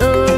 Oh.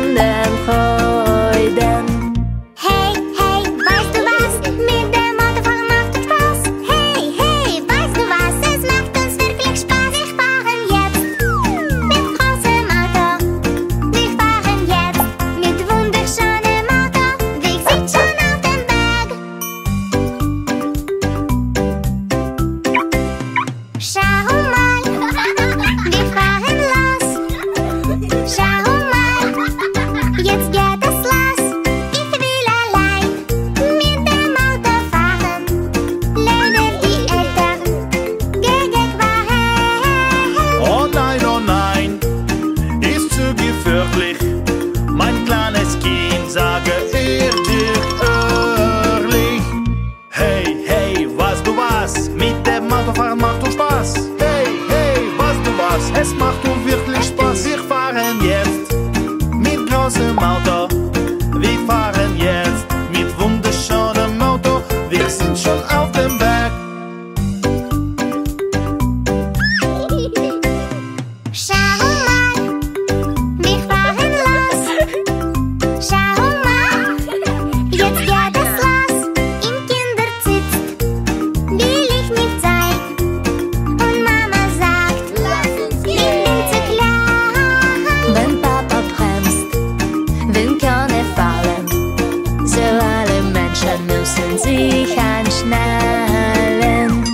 müssen sich anschnallen.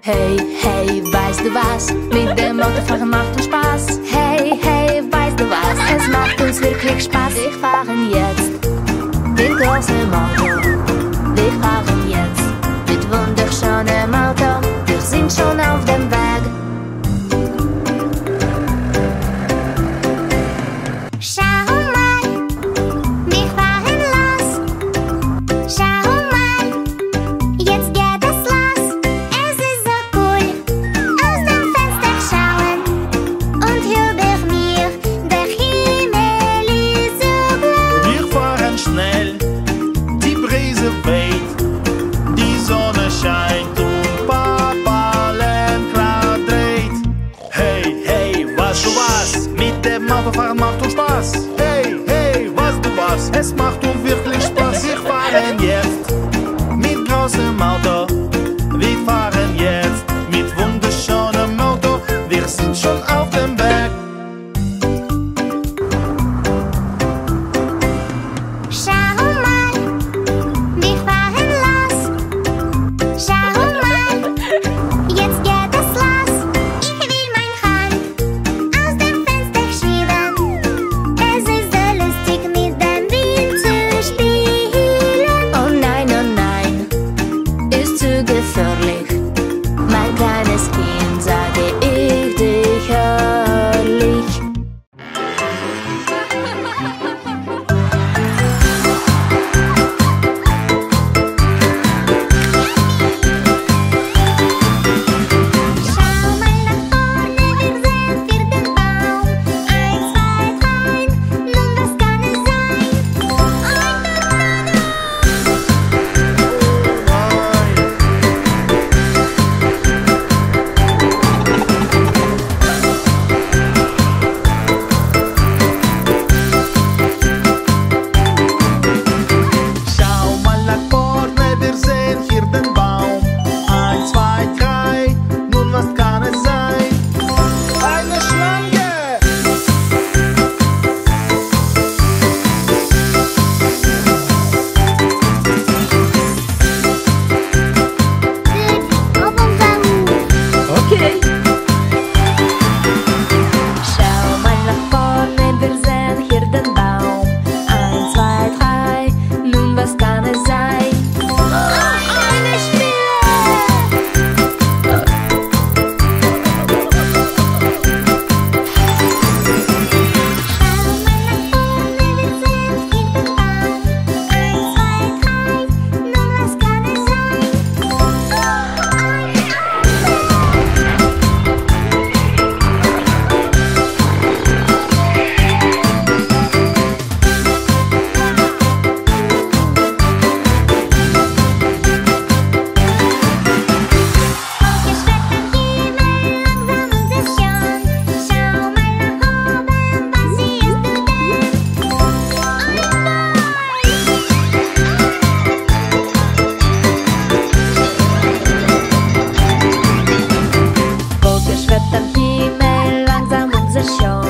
Hey, hey, weißt du was? Mit dem Autofahren macht uns Spaß. Hey, hey, weißt du was? Es macht uns wirklich Spaß. Wir fahren jetzt den großen Motor. Wir fahren 的笑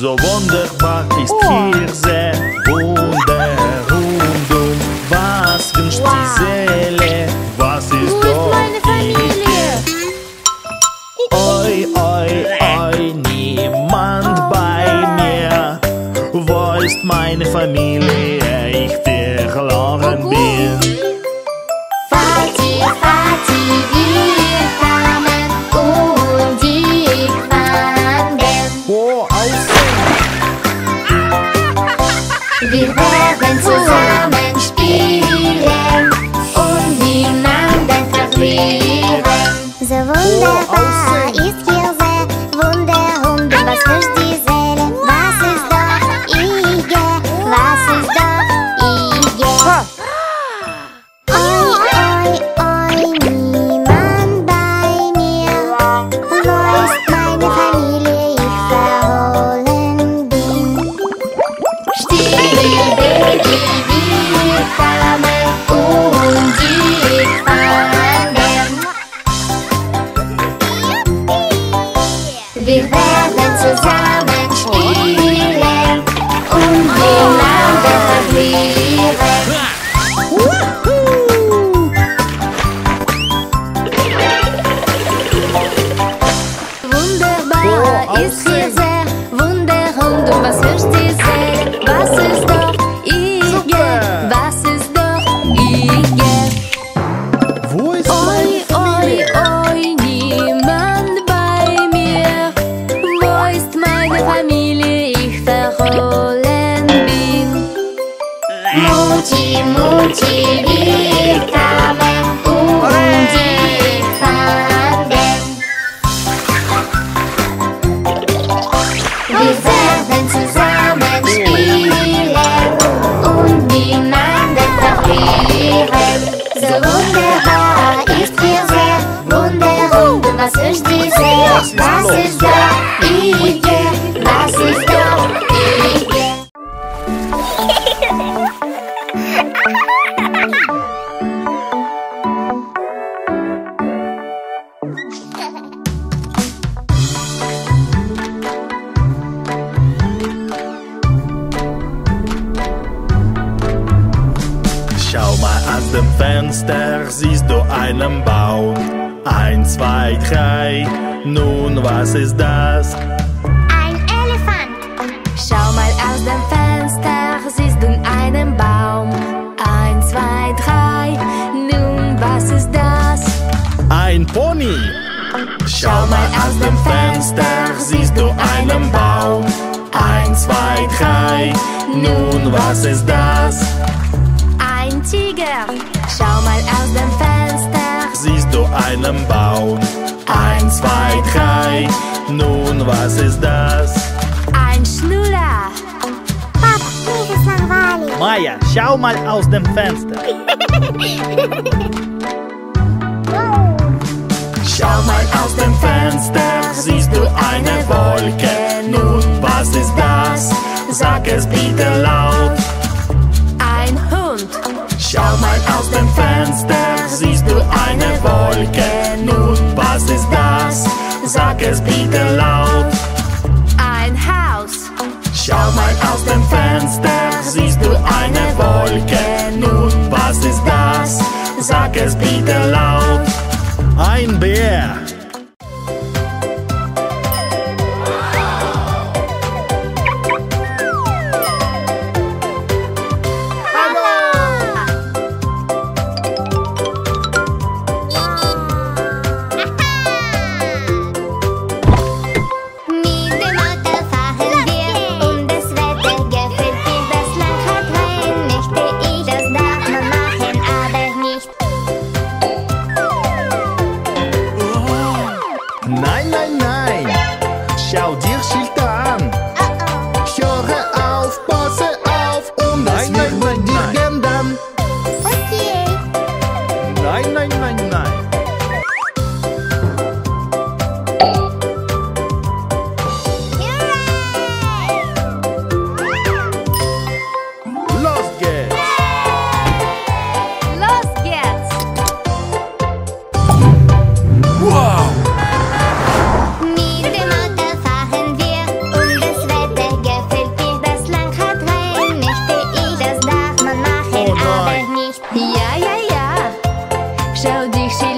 So wunderbar ist oh. hier sehr. Aus dem Fenster siehst du einen Baum. Ein, zwei, drei. Nun, was ist das? Ein Elefant. Schau mal aus dem Fenster, siehst du einen Baum. Ein, zwei, drei. Nun, was ist das? Ein Pony. Schau mal aus dem Fenster, siehst du einen Baum. Ein, zwei, drei. Nun, was ist das? Schau mal aus dem Fenster. Siehst du einen Baum? Eins, zwei, drei. Nun, was ist das? Ein Schnuller. Papa, mir ist langweilig. Maya, schau mal aus dem Fenster. Schau mal aus dem Fenster, siehst du eine Wolke? Nun, was ist das? Sag es bitte laut. Fenster, siehst du eine Wolke. Nun, was ist das? Sag es bitte laut. Ein Bär. 9999. dziś